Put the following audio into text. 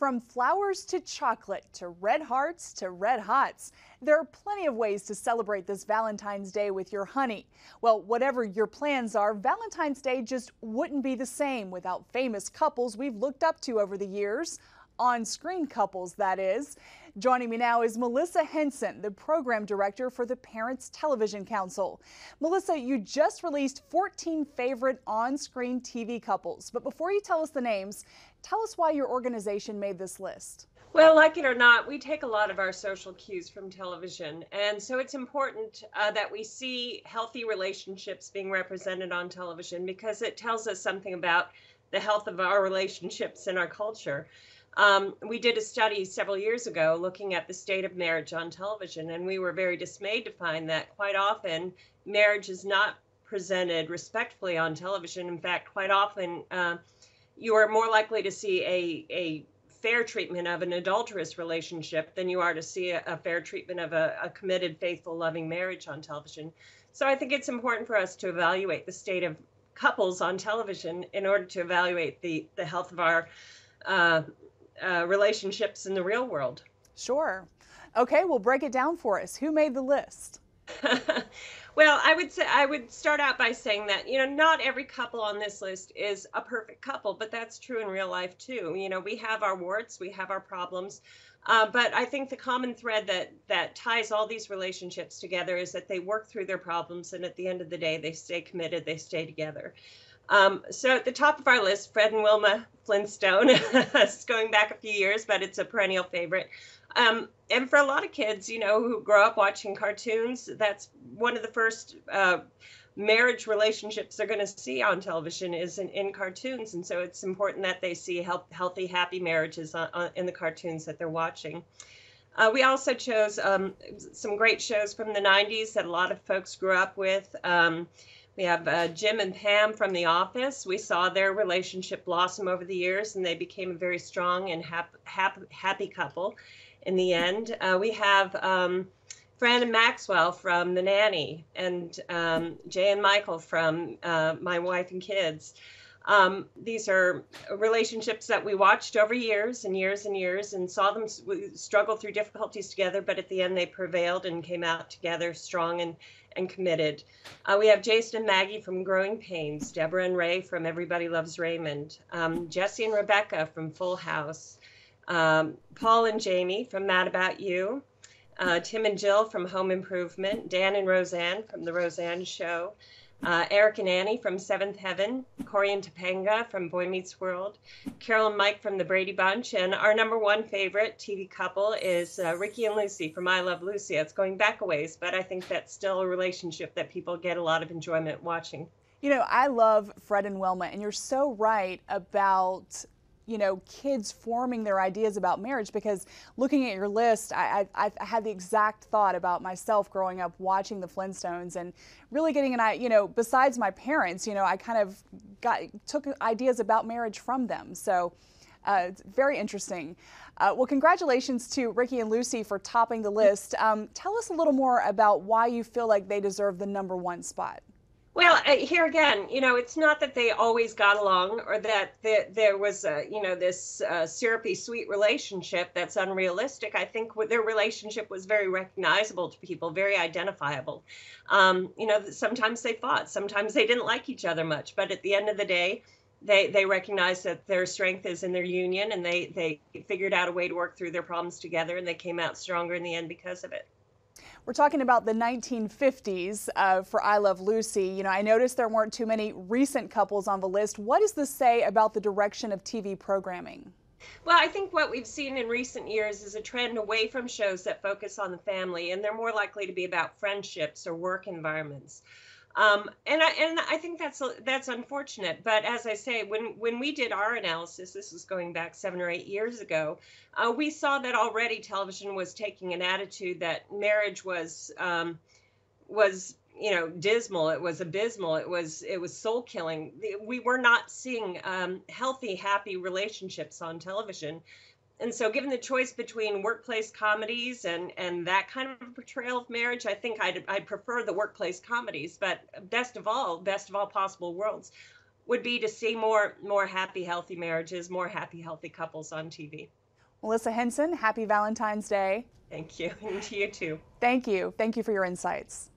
From flowers to chocolate to red hearts to red hots, there are plenty of ways to celebrate this Valentine's Day with your honey. Well, whatever your plans are, Valentine's Day just wouldn't be the same without famous couples we've looked up to over the years on-screen couples, that is. Joining me now is Melissa Henson, the program director for the Parents Television Council. Melissa, you just released 14 favorite on-screen TV couples, but before you tell us the names, tell us why your organization made this list. Well, like it or not, we take a lot of our social cues from television. And so it's important uh, that we see healthy relationships being represented on television because it tells us something about the health of our relationships in our culture. Um, we did a study several years ago looking at the state of marriage on television, and we were very dismayed to find that quite often marriage is not presented respectfully on television. In fact, quite often uh, you are more likely to see a, a fair treatment of an adulterous relationship than you are to see a, a fair treatment of a, a committed, faithful, loving marriage on television. So I think it's important for us to evaluate the state of couples on television in order to evaluate the, the health of our uh, uh, relationships in the real world. Sure. Okay, well, break it down for us. Who made the list? well, I would say I would start out by saying that you know not every couple on this list is a perfect couple, but that's true in real life too. You know, we have our warts, we have our problems, uh, but I think the common thread that that ties all these relationships together is that they work through their problems, and at the end of the day, they stay committed, they stay together. Um, so at the top of our list, Fred and Wilma Flintstone. it's going back a few years, but it's a perennial favorite. Um, and for a lot of kids, you know, who grow up watching cartoons, that's one of the first uh, marriage relationships they're going to see on television is in, in, cartoons. And so it's important that they see health, healthy, happy marriages on, on, in the cartoons that they're watching. Uh, we also chose um, some great shows from the 90s that a lot of folks grew up with. Um, we have uh, Jim and Pam from The Office. We saw their relationship blossom over the years, and they became a very strong and hap- hap- happy couple in the end. Uh, we have um, Fran and Maxwell from The Nanny, and um, Jay and Michael from uh, My Wife and Kids. Um, these are relationships that we watched over years and years and years and saw them struggle through difficulties together, but at the end they prevailed and came out together strong and and committed. Uh, we have Jason and Maggie from Growing Pains, Deborah and Ray from Everybody Loves Raymond, um, Jesse and Rebecca from Full House, um, Paul and Jamie from Mad About You, uh, Tim and Jill from Home Improvement, Dan and Roseanne from The Roseanne Show, uh, Eric and Annie from Seventh Heaven, Cory and Topanga from Boy Meets World, Carol and Mike from the Brady Bunch, and our number one favorite TV couple is uh, Ricky and Lucy from I Love Lucy. It's going back a ways, but I think that's still a relationship that people get a lot of enjoyment watching. You know, I love Fred and Wilma, and you're so right about you know, kids forming their ideas about marriage because looking at your list, I, I, I, had the exact thought about myself growing up watching the Flintstones and really getting an, you know, besides my parents, you know, I kind of got, took ideas about marriage from them. So uh, it's very interesting. Uh, well, congratulations to Ricky and Lucy for topping the list. Um, tell us a little more about why you feel like they deserve the number one spot. Well, uh, here again, you know, it's not that they always got along or that there, there was, a, you know, this uh, syrupy sweet relationship that's unrealistic. I think their relationship was very recognizable to people, very identifiable. Um, you know, sometimes they fought, sometimes they didn't like each other much, but at the end of the day, they they recognized that their strength is in their union, and they they figured out a way to work through their problems together, and they came out stronger in the end because of it. We're talking about the 1950s uh, for I Love Lucy. You know, I noticed there weren't too many recent couples on the list. What does this say about the direction of TV programming? Well, I think what we've seen in recent years is a trend away from shows that focus on the family, and they're more likely to be about friendships or work environments. Um, and I and I think that's that's unfortunate. But as I say, when when we did our analysis, this was going back seven or eight years ago, uh, we saw that already television was taking an attitude that marriage was um, was you know dismal. It was abysmal. It was it was soul killing. We were not seeing um, healthy, happy relationships on television and so given the choice between workplace comedies and and that kind of portrayal of marriage i think i'd, I'd prefer the workplace comedies but best of all best of all possible worlds would be to see more more happy healthy marriages more happy healthy couples on tv Melissa Henson, happy Valentine's Day. Thank you. And to you too. Thank you. Thank you for your insights.